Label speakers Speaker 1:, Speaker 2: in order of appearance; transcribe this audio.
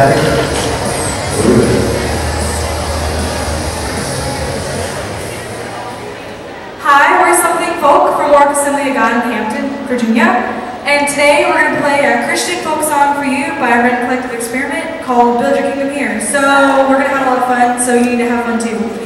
Speaker 1: Hi, we're Something Folk from Warwick Assembly of God in Hampton, Virginia. And today we're going to play a Christian folk song for you by a Rend Collective Experiment called Build Your Kingdom Here. So we're going to have a lot of fun, so you need to have fun too.